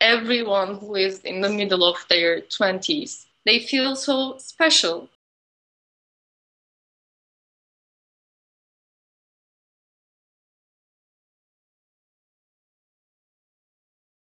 everyone who is in the middle of their 20s. They feel so special